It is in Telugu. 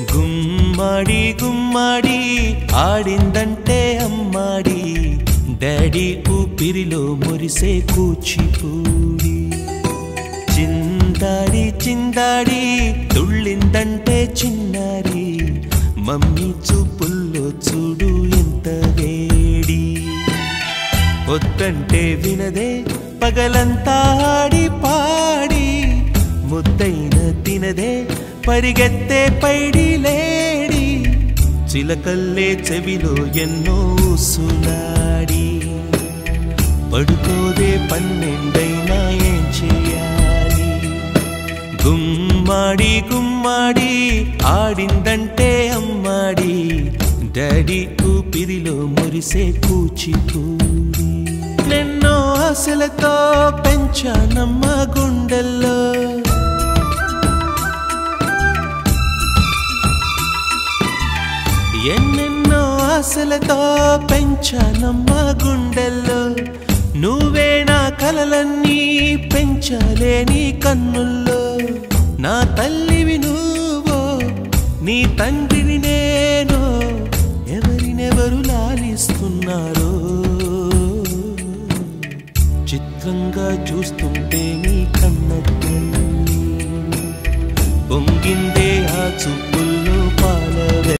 గుమ్మడి గుమ్మడి ఆడిందంటే అమ్మాడి. డాడీ ఊపిరిలో మురిసే కూచిపూడి. చిందాడి చిందాడి తుళ్ళిందంటే చిన్నారి. మమ్మీ చూపుల్లో చూడు ఎంత వేడి. వద్దంటే వినదే పగలంతా ఆడి పాడి. ముద్దై పరిగెత్తే పైడి లేడి చిలకల్లే చెవిలో ఎన్నో సులాడి. పడుకోదే పన్నెండైనా ఏం చేయాలి? గుమ్మాడి గుమ్మాడి ఆడిందంటే అమ్మాడి. డాడీ ఊపిరిలో మురిసే కూచిపూడి నిన్నో ఆశలతో పెంచానమ్మ గుండెల్లో. ఎన్నెన్నో ఆశలతో పెంచానమ్మ గుండెల్లో. నువ్వే నా కలలన్నీ పెంచాలే నీ కన్నుల్లో. నా తల్లివి నువ్వో నీ తండ్రిని నేను ఎవరినెవరు లాలిస్తున్నారు. చిత్రంగా చూస్తుంటే నీ కన్నట్టు పొంగిందే ఆ చూపుల్లో పాలవే.